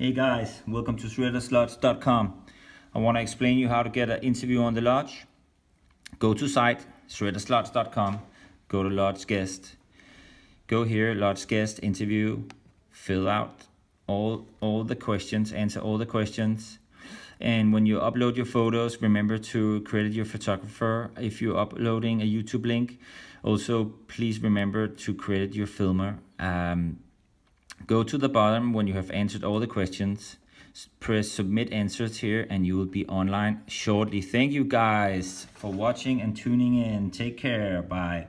Hey guys, welcome to shredderslodge.com. I want to explain you how to get an interview on the lodge. Go to site shredderslodge.com, go to lodge guest. Go here, lodge guest interview, fill out all all the questions, answer all the questions. And when you upload your photos, remember to credit your photographer. If you're uploading a YouTube link, also please remember to credit your filmer. Um, go to the bottom when you have answered all the questions. Press submit answers here and you will be online shortly. Thank you guys for watching and tuning in. Take care. Bye.